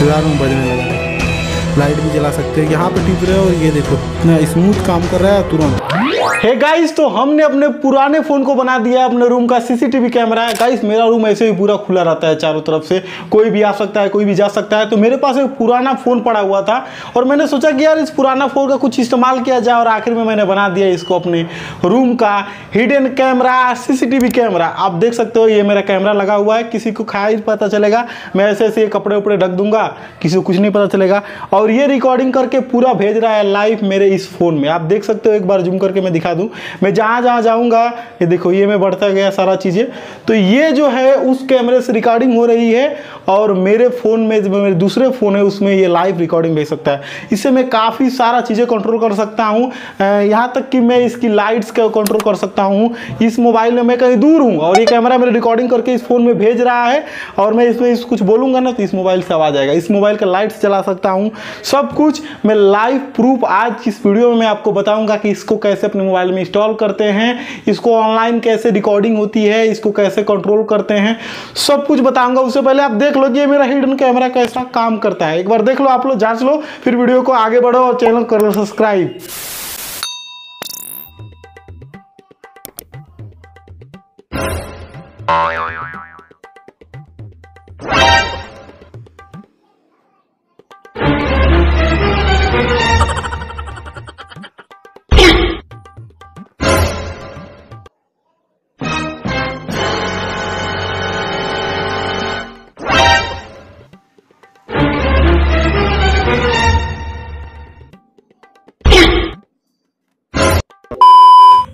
Alarm बजने लगा। Light भी जला सकते हैं। यहाँ पे टिप रहे हो, ये देखो, इतना स्मूथ काम कर रहा है, तुरंत। हे गाइस तो हमने अपने पुराने फ़ोन को बना दिया अपने रूम का सीसीटीवी कैमरा है। गाइस मेरा रूम ऐसे ही पूरा खुला रहता है चारों तरफ़ से। कोई भी आ सकता है, कोई भी जा सकता है। तो मेरे पास एक पुराना फ़ोन पड़ा हुआ था और मैंने सोचा कि यार इस पुराना फ़ोन का कुछ इस्तेमाल किया जाए और आखिर में मैंने बना दिया इसको अपने रूम का हिडन कैमरा सीसीटीवी कैमरा आप देख सकते हो, ये मेरा कैमरा लगा हुआ है। किसी को खाया पता चलेगा। मैं ऐसे ऐसे कपड़े उपड़े ढक दूँगा, किसी को कुछ नहीं पता चलेगा। और ये रिकॉर्डिंग करके पूरा भेज रहा है लाइव मेरे इस फ़ोन में। आप देख सकते हो, एक बार जूम करके मैं दिखा दूँ। मैं जहाँ जहाँ जाऊँगा, ये देखो, ये मैं बढ़ता गया सारा चीज़ें। तो ये जो है, उस कैमरे से रिकॉर्डिंग हो रही है और मेरे फ़ोन में, जो मेरे दूसरे फ़ोन है, उसमें ये लाइव रिकॉर्डिंग भेज सकता है। इससे मैं काफ़ी सारा चीज़ें कंट्रोल कर सकता हूँ। यहाँ तक कि मैं इसकी लाइट्स का कंट्रोल कर सकता हूँ। इस मोबाइल में मैं कहीं दूर हूँ और ये कैमरा मेरे रिकॉर्डिंग करके इस फ़ोन में भेज रहा है और मैं इसमें इस कुछ बोलूँगा ना तो इस मोबाइल से आवाज़ आएगा। इस मोबाइल का लाइट्स चला सकता हूँ। सब कुछ मैं लाइव प्रूफ आज इस वीडियो में मैं आपको बताऊँगा कि इसको कैसे अपने मोबाइल में इंस्टॉल करते हैं, इसको ऑनलाइन कैसे रिकॉर्डिंग होती है, इसको कैसे कंट्रोल करते हैं, सब कुछ बताऊँगा। उससे पहले आप देख लो ये मेरा हिडन कैमरा कैसा काम करता है। एक बार देख लो, आप लोग जाँच लो, फिर वीडियो को आगे बढ़ो और चैनल कर लो सब्सक्राइब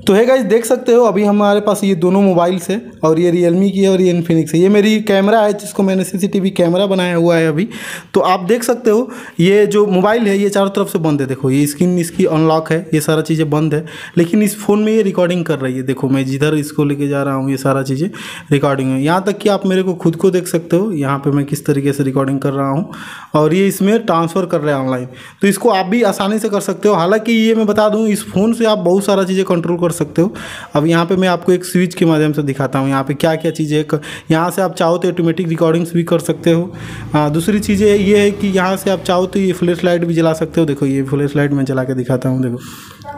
तो है गाइज़ देख सकते हो, अभी हमारे पास ये दोनों मोबाइल्स है और ये रियलमी की है और ये इन्फिनिक्स है। ये मेरी कैमरा है, जिसको मैंने सीसीटीवी कैमरा बनाया हुआ है अभी। तो आप देख सकते हो, ये जो मोबाइल है, ये चारों तरफ़ से बंद है। देखो, ये स्क्रीन इसकी अनलॉक है, ये सारा चीज़ें बंद है। लेकिन इस फ़ोन में ये रिकॉर्डिंग कर रही है। देखो, मैं जिधर इसको लेके जा रहा हूँ, ये सारा चीज़ें रिकॉर्डिंग है। यहाँ तक कि आप मेरे को खुद को देख सकते हो, यहाँ पर मैं किस तरीके से रिकॉर्डिंग कर रहा हूँ। और ये इसमें ट्रांसफ़र कर रहा है ऑनलाइन तो इसको आप भी आसानी से कर सकते हो। हालाँकि ये मैं बता दूँ, इस फ़ोन से आप बहुत सारा चीज़ें कंट्रोल कर सकते हो। अब यहाँ पे मैं आपको एक स्विच के माध्यम से दिखाता हूँ। यहाँ पे क्या क्या चीज़ें एक यहाँ से आप चाहो तो ऑटोमेटिक रिकॉर्डिंग्स भी कर सकते हो। आ, दूसरी चीज़ें ये है कि यहाँ से आप चाहो तो ये फ्लैश लाइट भी जला सकते हो। देखो ये फ्लैश लाइट मैं जला के दिखाता हूँ देखो।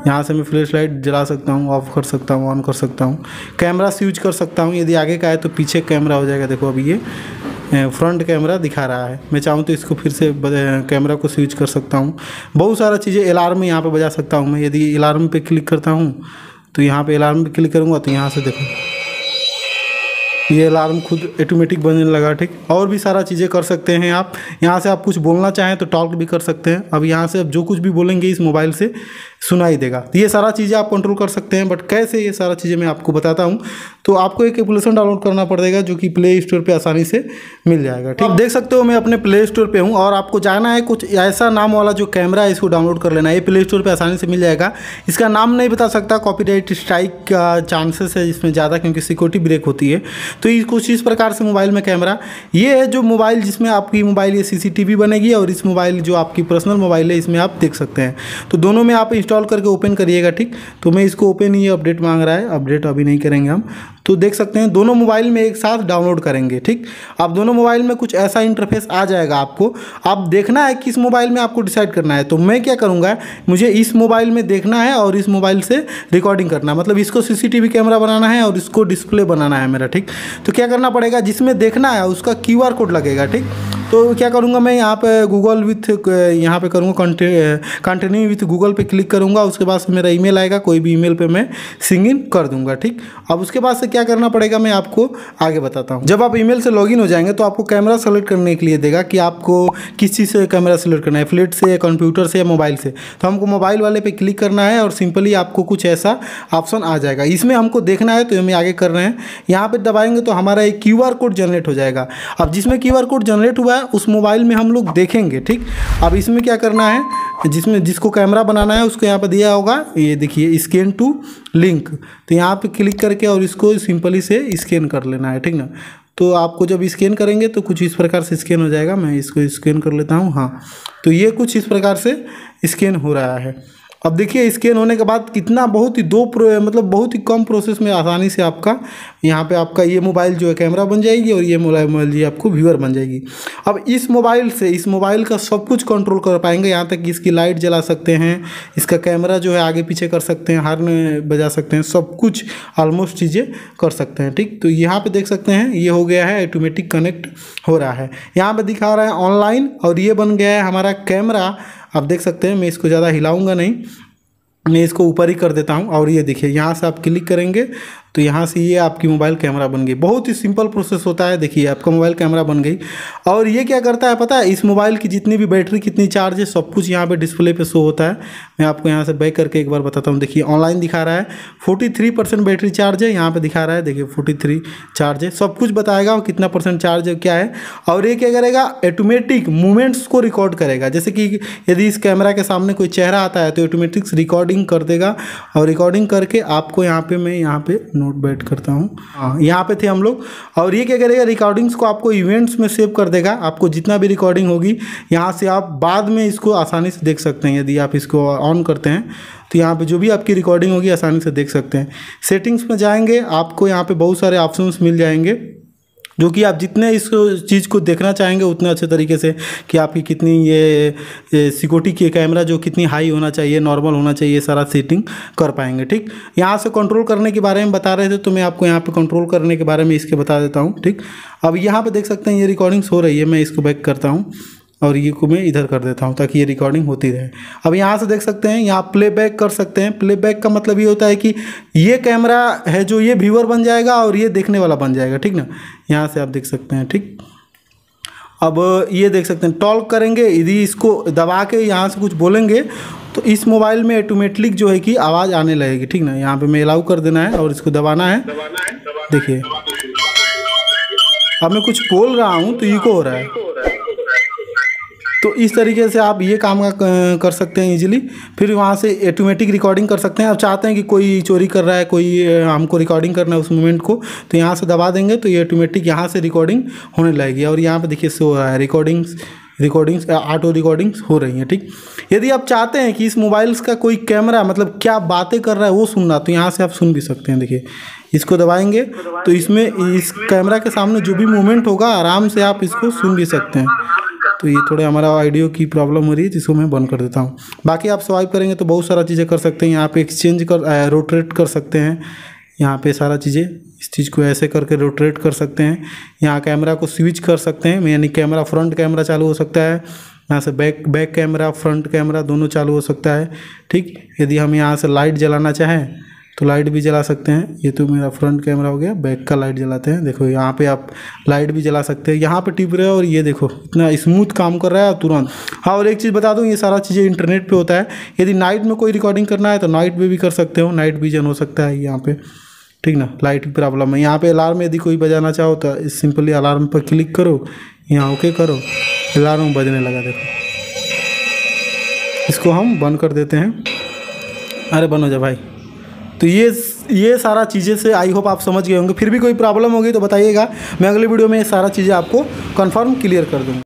यहाँ से मैं फ्लैश लाइट जला सकता हूँ ऑफ़ कर सकता हूँ ऑन कर सकता हूँ। कैमरा स्विच कर सकता हूँ। यदि आगे का है तो पीछे कैमरा हो जाएगा। देखो अभी ये फ्रंट कैमरा दिखा रहा है। मैं चाहूँ तो इसको फिर से कैमरा को स्विच कर सकता हूँ। बहुत सारा चीज़ें अलार्म यहाँ पे बजा सकता हूँ मैं। यदि अलार्म पे क्लिक करता हूँ तो यहाँ पे अलार्म पे क्लिक करूँगा तो यहाँ से देखो। ये अलार्म खुद ऑटोमेटिक बनने लगा, ठीक? और भी सारा चीज़ें कर सकते हैं आप। यहाँ से आप कुछ बोलना चाहें तो टॉक भी कर सकते हैं। अब यहाँ से अब जो कुछ भी बोलेंगे इस मोबाइल से सुनाई देगा। तो ये सारा चीज़ें आप कंट्रोल कर सकते हैं बट कैसे ये सारा चीज़ें मैं आपको बताता हूँ तो आपको एक एप्लीकेशन डाउनलोड करना पड़ेगा जो कि प्ले स्टोर पर आसानी से मिल जाएगा। ठीक, देख सकते हो मैं अपने प्ले स्टोर पर हूँ और आपको जाना है कुछ ऐसा नाम वाला जो कैमरा है, इसको डाउनलोड कर लेना है। ये प्ले स्टोर पर आसानी से मिल जाएगा। इसका नाम नहीं बता सकता कॉपीराइट स्ट्राइक का चांसेस है इसमें ज़्यादा क्योंकि सिक्योरिटी ब्रेक होती है। तो ये कुछ इस प्रकार से मोबाइल में कैमरा ये है जो मोबाइल जिसमें आपकी मोबाइल ये सीसीटीवी बनेगी और इस मोबाइल जो आपकी पर्सनल मोबाइल है, इसमें आप देख सकते हैं। तो दोनों में आप इंस्टॉल करके ओपन करिएगा, ठीक? तो मैं इसको ओपन ही अपडेट मांग रहा है। अपडेट अभी नहीं करेंगे हम। तो देख सकते हैं, दोनों मोबाइल में एक साथ डाउनलोड करेंगे, ठीक? अब दोनों मोबाइल में कुछ ऐसा इंटरफेस आ जाएगा आपको। आप देखना है किस मोबाइल में आपको डिसाइड करना है। तो मैं क्या करूँगा, मुझे इस मोबाइल में देखना है और इस मोबाइल से रिकॉर्डिंग करना है। मतलब इसको सीसीटीवी कैमरा बनाना है और इसको डिस्प्ले बनाना है मेरा, ठीक? तो क्या करना पड़ेगा, जिसमें देखना है उसका क्यूआर कोड लगेगा, ठीक? तो क्या करूँगा मैं? यहाँ पे गूगल विथ यहाँ पे करूँगा कंटिन्यू विथ गूगल पे क्लिक करूँगा, उसके बाद से मेरा ईमेल आएगा, कोई भी ईमेल पे मैं सिंग इन कर दूँगा, ठीक? अब उसके बाद से क्या करना पड़ेगा मैं आपको आगे बताता हूँ। जब आप ईमेल से लॉगिन हो जाएँगे तो आपको कैमरा सेलेक्ट करने के लिए देगा कि आपको किस चीज़ से कैमरा सेलेक्ट करना है फ्लिट से कंप्यूटर से या मोबाइल से। तो हमको मोबाइल वाले पर क्लिक करना है और सिंपली आपको कुछ ऐसा ऑप्शन आ जाएगा। इसमें हमको देखना है तो हमें आगे कर रहे हैं। यहाँ पर दबाएँगे तो हमारा एक क्यूआर कोड जनरेट हो जाएगा। अब जिसमें क्यूआर कोड जनरेट हुआ है उस मोबाइल में हम लोग देखेंगे, ठीक? अब इसमें क्या करना है? जिसमें जिसको कैमरा बनाना है, उसको यहाँ पर दिया होगा, ये देखिए, स्कैन टू लिंक। तो यहाँ पे क्लिक करके और इसको सिंपली से स्कैन कर लेना है, ठीक ना? तो आपको जब स्कैन करेंगे तो कुछ इस प्रकार से स्कैन हो जाएगा। मैं इसको स्कैन कर लेता हूँ हाँ। तो ये कुछ इस प्रकार से स्कैन हो रहा है। अब देखिए स्कैन होने के बाद कितना बहुत ही दो प्रो मतलब बहुत ही कम प्रोसेस में आसानी से आपका, यहाँ पे आपका ये मोबाइल जो है कैमरा बन जाएगी और ये मोबाइल जी आपको व्यूअर बन जाएगी। अब इस मोबाइल से, इस मोबाइल का सब कुछ कंट्रोल कर पाएँगे, यहाँ तक कि इसकी लाइट जला सकते हैं, इसका कैमरा जो है आगे पीछे कर सकते हैं हार्न बजा सकते हैं, सब कुछ ऑलमोस्ट चीज़ें कर सकते हैं, ठीक? तो यहाँ पर देख सकते हैं, ये हो गया है ऑटोमेटिक कनेक्ट हो रहा है। यहाँ पर दिखा रहा है ऑनलाइन और ये बन गया है हमारा कैमरा आप देख सकते हैं, मैं इसको ज़्यादा हिलाऊँगा नहीं, मैं इसको ऊपर ही कर देता हूँ। और ये देखिए, यहाँ से आप क्लिक करेंगे तो यहाँ से ये आपकी मोबाइल कैमरा बन गई। बहुत ही सिंपल प्रोसेस होता है। देखिए, आपका मोबाइल कैमरा बन गई। और ये क्या करता है पता है? इस मोबाइल की जितनी भी बैटरी, कितनी चार्ज है, सब कुछ यहाँ पे डिस्प्ले पे शो होता है। मैं आपको यहाँ से बैक करके एक बार बताता हूँ। देखिए, ऑनलाइन दिखा रहा है। फोर्टी बैटरी चार्ज है, यहाँ पर दिखा रहा है। देखिए फोर्टी चार्ज है। सब कुछ बताएगा और कितना परसेंट चार्ज है, क्या है। और ये क्या करेगा? ऑटोमेटिक मूवमेंट्स को रिकॉर्ड करेगा। जैसे कि यदि इस कैमरा के सामने कोई चेहरा आता है तो ऑटोमेटिक रिकॉर्डिंग कर देगा। और रिकॉर्डिंग करके आपको यहाँ पे, मैं यहाँ पे नोट बैठ करता हूँ। हाँ यहाँ पे थे हम लोग। और ये क्या करेगा रिकॉर्डिंग्स को आपको इवेंट्स में सेव कर देगा। आपको जितना भी रिकॉर्डिंग होगी, यहाँ से आप बाद में इसको आसानी से देख सकते हैं। यदि आप इसको ऑन करते हैं तो यहाँ पे जो भी आपकी रिकॉर्डिंग होगी, आसानी से देख सकते हैं। सेटिंग्स में जाएँगे, आपको यहाँ पे बहुत सारे ऑप्शंस मिल जाएँगे। जो कि आप जितने इस चीज़ को देखना चाहेंगे उतने अच्छे तरीके से कि आपकी कितनी ये, सिक्योरिटी की कैमरा जो कितनी हाई होना चाहिए नॉर्मल होना चाहिए ये सारा सेटिंग कर पाएँगे ठीक? यहाँ से कंट्रोल करने के बारे में बता रहे थे तो मैं आपको यहाँ पर कंट्रोल करने के बारे में इसके बता देता हूँ ठीक? अब यहाँ पर देख सकते हैं ये रिकॉर्डिंग्स हो रही है मैं इसको बैक करता हूँ। और ये को मैं इधर कर देता हूँ ताकि ये रिकॉर्डिंग होती रहे। अब यहाँ से देख सकते हैं, यहाँ प्लेबैक कर सकते हैं। प्लेबैक का मतलब ये होता है कि ये कैमरा है जो ये व्यूअर बन जाएगा और ये देखने वाला बन जाएगा, ठीक ना? यहाँ से आप देख सकते हैं, ठीक? अब ये देख सकते हैं टॉल करेंगे, यदि इसको दबा के यहाँ से कुछ बोलेंगे तो इस मोबाइल में ऑटोमेटिक जो है कि आवाज़ आने लगेगी, ठीक ना? यहाँ पे मैं अलाउ कर देना है और इसको दबाना है। देखिए। अब मैं कुछ बोल रहा हूँ तो इको हो रहा है। तो इस तरीके से आप ये काम कर सकते हैं इजीली फिर वहाँ से ऑटोमेटिक रिकॉर्डिंग कर सकते हैं। आप चाहते हैं कि कोई चोरी कर रहा है, कोई हमको रिकॉर्डिंग करना है उस मोमेंट को तो यहाँ से दबा देंगे तो ये ऑटोमेटिक यहाँ से रिकॉर्डिंग होने लगेगी। और यहाँ पे देखिए हो रहा है रिकॉर्डिंग्स रिकॉर्डिंग्स ऑटो रिकॉर्डिंग्स हो रही हैं, ठीक? यदि आप चाहते हैं कि इस मोबाइल्स का कोई कैमरा मतलब क्या बातें कर रहा है वो सुनना तो यहाँ से आप सुन भी सकते हैं, देखिए। इसको दबाएँगे तो इसमें इस कैमरा के सामने जो भी मूवमेंट होगा, आराम से आप इसको सुन भी सकते हैं। तो ये थोड़े हमारा ऑडियो की प्रॉब्लम हो रही है, जिसको मैं बंद कर देता हूँ। बाकी आप स्वाइप करेंगे तो बहुत सारा चीज़ें कर सकते हैं। यहाँ पे एक्सचेंज कर रोटेट कर सकते हैं। यहाँ पे सारा चीज़ें, इस चीज़ को ऐसे करके रोटेट कर सकते हैं। यहाँ कैमरा को स्विच कर सकते हैं, यानी कैमरा फ्रंट कैमरा चालू हो सकता है। यहाँ से back back camera front camera दोनों चालू हो सकता है। ठीक? यदि हम यहाँ से लाइट जलाना चाहें तो लाइट भी जला सकते हैं। ये तो मेरा फ्रंट कैमरा हो गया, बैक का लाइट जलाते हैं। देखो, यहाँ पे आप लाइट भी जला सकते हैं। यहाँ पे टिप रहे हो और ये देखो, इतना स्मूथ काम कर रहा है तुरंत। हाँ और एक चीज़ बता दूँ, ये सारा चीज़ें इंटरनेट पे होता है। यदि नाइट में कोई रिकॉर्डिंग करना है तो नाइट में भी कर सकते हो। नाइट विजन हो सकता है यहाँ पर ठीक ना? लाइट की प्रॉब्लम है। यहाँ पर अलार्म यदि कोई बजाना चाहो तो सिंपली अलार्म पर क्लिक करो। यहाँ ओके करो। अलार्म बजने लगा, देखो। इसको हम बंद कर देते हैं। अरे बनो जा भाई। तो ये ये सारा चीज़ें से आई होप आप समझ गए होंगे। फिर भी कोई प्रॉब्लम होगी तो बताइएगा। मैं अगले वीडियो में ये सारा चीज़ें आपको कन्फर्म क्लियर कर दूँगा।